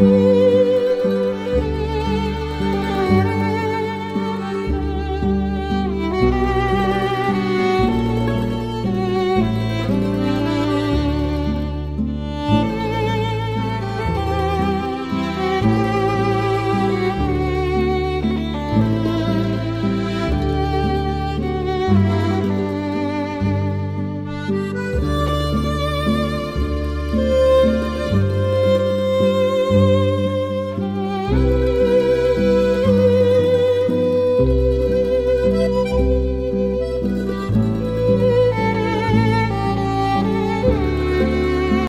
you.